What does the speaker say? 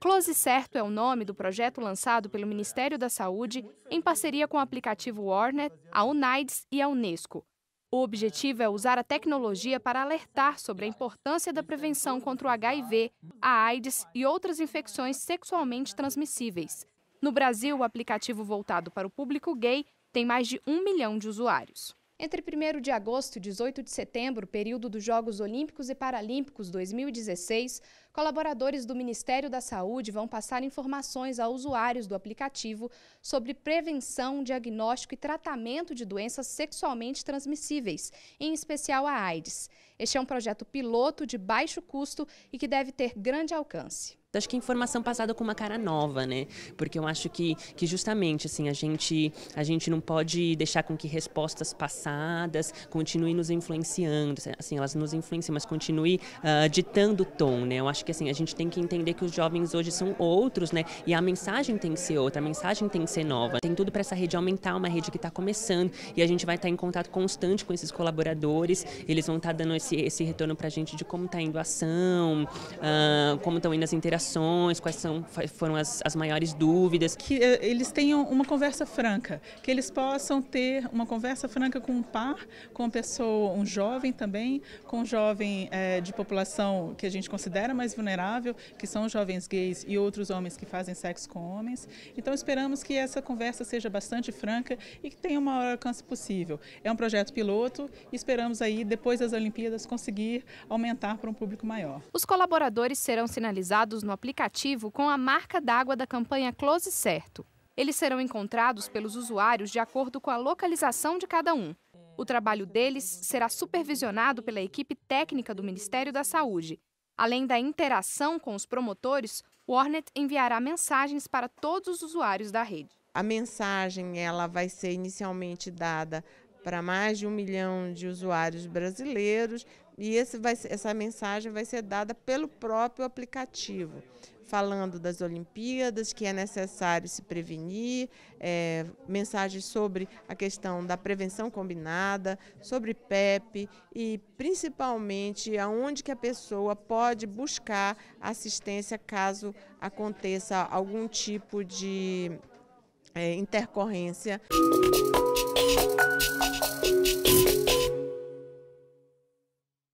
Close Certo é o nome do projeto lançado pelo Ministério da Saúde em parceria com o aplicativo Warnet, a UNAIDS e a Unesco. O objetivo é usar a tecnologia para alertar sobre a importância da prevenção contra o HIV, a AIDS e outras infecções sexualmente transmissíveis. No Brasil, o aplicativo voltado para o público gay tem mais de um milhão de usuários. Entre 1 de agosto e 18 de setembro, período dos Jogos Olímpicos e Paralímpicos 2016, colaboradores do Ministério da Saúde vão passar informações a usuários do aplicativo sobre prevenção, diagnóstico e tratamento de doenças sexualmente transmissíveis, em especial a AIDS. Este é um projeto piloto de baixo custo e que deve ter grande alcance. Acho que informação passada com uma cara nova, né? Porque eu acho que, que justamente assim a gente a gente não pode deixar com que respostas passadas continuem nos influenciando, assim elas nos influenciam, mas continue uh, ditando o tom, né? Eu acho que assim a gente tem que entender que os jovens hoje são outros, né? E a mensagem tem que ser outra, a mensagem tem que ser nova. Tem tudo para essa rede aumentar, uma rede que está começando e a gente vai estar tá em contato constante com esses colaboradores. Eles vão estar tá dando esse esse retorno para a gente de como está indo a ação, uh, como estão indo as interações quais são, foram as, as maiores dúvidas. Que eh, eles tenham uma conversa franca, que eles possam ter uma conversa franca com um par, com uma pessoa, um jovem também, com um jovem é, de população que a gente considera mais vulnerável, que são jovens gays e outros homens que fazem sexo com homens. Então esperamos que essa conversa seja bastante franca e que tenha o maior alcance possível. É um projeto piloto e esperamos aí, depois das Olimpíadas, conseguir aumentar para um público maior. Os colaboradores serão sinalizados no aplicativo com a marca d'água da campanha Close Certo. Eles serão encontrados pelos usuários de acordo com a localização de cada um. O trabalho deles será supervisionado pela equipe técnica do Ministério da Saúde. Além da interação com os promotores, o Ornet enviará mensagens para todos os usuários da rede. A mensagem ela vai ser inicialmente dada para mais de um milhão de usuários brasileiros. E vai, essa mensagem vai ser dada pelo próprio aplicativo, falando das Olimpíadas, que é necessário se prevenir, é, mensagens sobre a questão da prevenção combinada, sobre PEP e principalmente aonde que a pessoa pode buscar assistência caso aconteça algum tipo de é, intercorrência.